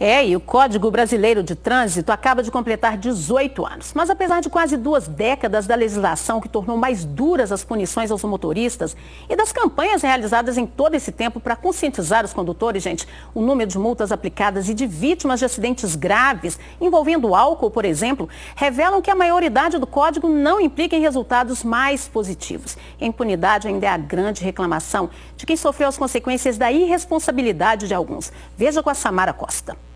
É, e o Código Brasileiro de Trânsito acaba de completar 18 anos. Mas apesar de quase duas décadas da legislação que tornou mais duras as punições aos motoristas e das campanhas realizadas em todo esse tempo para conscientizar os condutores, gente, o número de multas aplicadas e de vítimas de acidentes graves envolvendo álcool, por exemplo, revelam que a maioridade do código não implica em resultados mais positivos. E a impunidade ainda é a grande reclamação de quem sofreu as consequências da irresponsabilidade de alguns. Veja com a Samara Costa.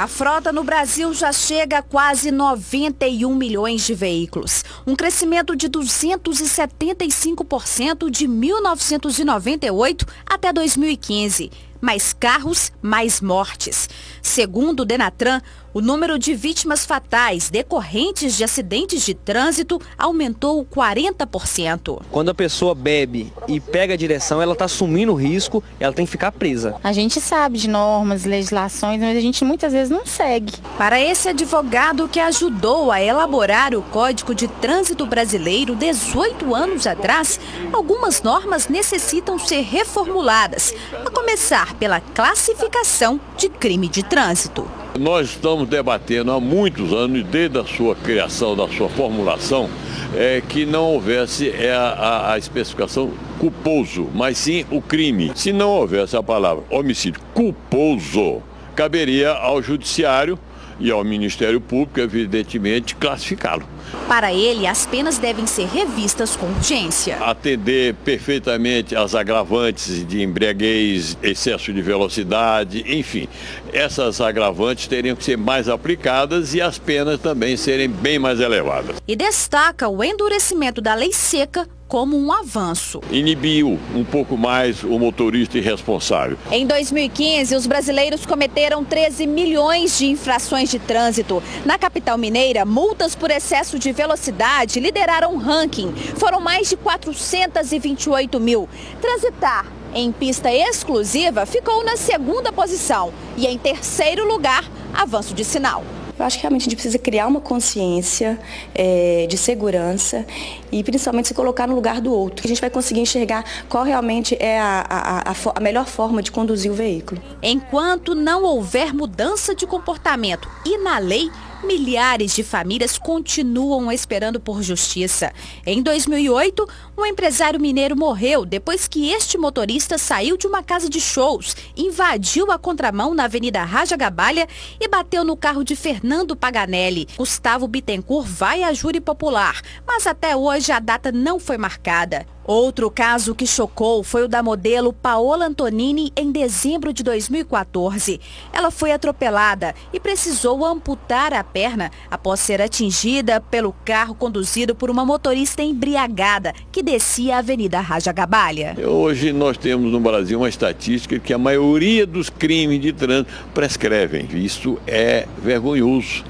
A frota no Brasil já chega a quase 91 milhões de veículos, um crescimento de 275% de 1998 até 2015. Mais carros, mais mortes. Segundo o Denatran, o número de vítimas fatais decorrentes de acidentes de trânsito aumentou 40%. Quando a pessoa bebe e pega a direção, ela está assumindo o risco, ela tem que ficar presa. A gente sabe de normas, legislações, mas a gente muitas vezes não segue. Para esse advogado que ajudou a elaborar o Código de Trânsito Brasileiro 18 anos atrás, algumas normas necessitam ser reformuladas, a começar pela classificação de crime de trânsito. Nós estamos debatendo há muitos anos, desde a sua criação, da sua formulação, é, que não houvesse é, a, a, especificação culposo, mas sim o crime. Se não houvesse a palavra homicídio culposo, caberia ao judiciário e ao Ministério Público, evidentemente, classificá-lo. Para ele, as penas devem ser revistas com urgência. Atender perfeitamente as agravantes de embriaguez, excesso de velocidade, enfim. Essas agravantes teriam que ser mais aplicadas e as penas também serem bem mais elevadas. E destaca o endurecimento da lei seca como um avanço. Inibiu um pouco mais o motorista irresponsável. Em 2015, os brasileiros cometeram 13 milhões de infrações de trânsito. Na capital mineira, multas por excesso de velocidade lideraram o ranking. Foram mais de 428 mil. Transitar em pista exclusiva ficou na segunda posição e em terceiro lugar, avanço de sinal. Eu acho que realmente a gente precisa criar uma consciência é, de segurança e principalmente se colocar no lugar do outro. A gente vai conseguir enxergar qual realmente é a, a, a, a melhor forma de conduzir o veículo. Enquanto não houver mudança de comportamento e na lei, milhares de famílias continuam esperando por justiça. Em 2008, um empresário mineiro morreu depois que este motorista saiu de uma casa de shows, invadiu a contramão na Avenida Raja Gabalha e bateu no carro de Fernando Paganelli. Gustavo Bittencourt vai à júri popular, mas até hoje a data não foi marcada. Outro caso que chocou foi o da modelo Paola Antonini em dezembro de 2014. Ela foi atropelada e precisou amputar a perna após ser atingida pelo carro conduzido por uma motorista embriagada que descia a Avenida Raja Gabalha. Hoje nós temos no Brasil uma estatística que a maioria dos crimes de trânsito prescrevem. Isso é vergonhoso.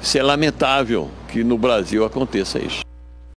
Isso é lamentável que no Brasil aconteça isso.